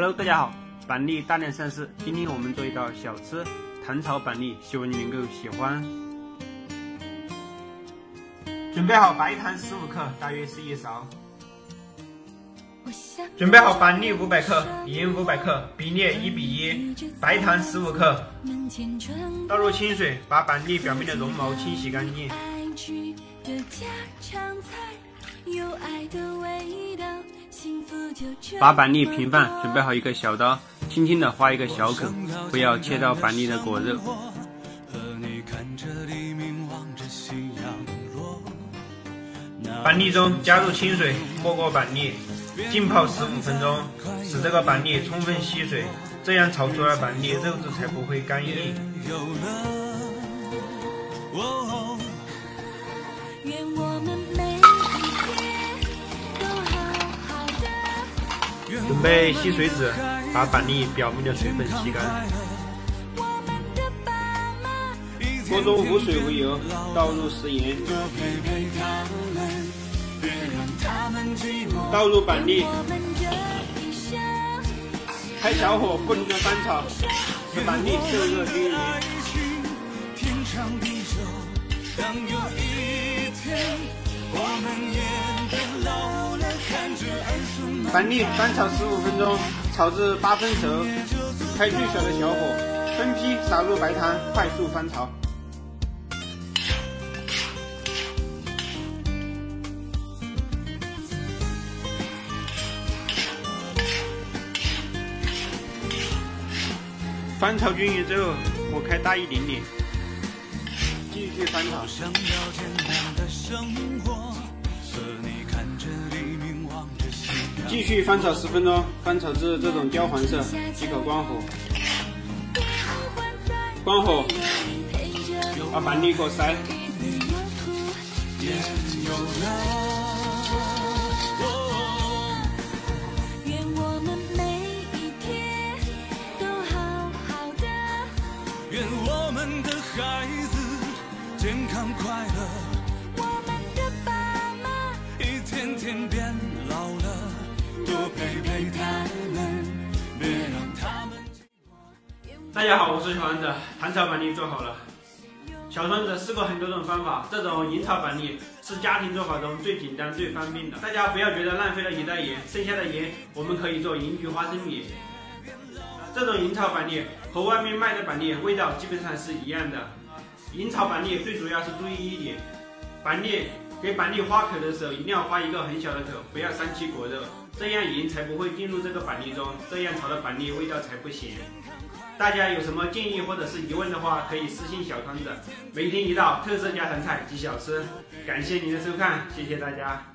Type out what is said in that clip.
Hello，大家好，板栗大量上市，今天我们做一道小吃糖炒板栗，希望你能够喜欢。准备好白糖十五克，大约是一勺。准备好板栗五百克，盐五百克，比例一比一，白糖十五克。倒入清水，把板栗表面的绒毛清洗干净。有爱的味道，幸福把板栗平放，准备好一个小刀，轻轻的划一个小口，不要切到板栗的果肉。板栗中加入清水，没过板栗，浸泡十五分钟，使这个板栗充分吸水，这样炒出来板栗肉质才不会干硬。准备吸水纸，把板栗表面的水分吸干。锅中无水无油，倒入食盐，倒入板栗，开小火不停的翻炒，使板栗受热均匀。板栗翻炒十五分钟，炒至八分熟，开最小的小火，分批撒入白糖，快速翻炒。翻炒均匀之后，火开大一点点，继续翻炒。继续翻炒十分钟，翻炒至这种焦黄色即可关火。关火，把板栗过筛。愿我们的孩子健康快乐，我们的爸妈一天天变大家好，我是小丸子，糖炒板栗做好了。小丸子试过很多种方法，这种银炒板栗是家庭做法中最简单、最方便的。大家不要觉得浪费了一袋盐，剩下的盐我们可以做银菊花生米。这种银炒板栗和外面卖的板栗味道基本上是一样的。银炒板栗最主要是注意一点，板栗给板栗花口的时候，一定要花一个很小的口，不要伤及果肉，这样盐才不会进入这个板栗中，这样炒的板栗味道才不咸。大家有什么建议或者是疑问的话，可以私信小康子。每天一道特色家常菜及小吃，感谢您的收看，谢谢大家。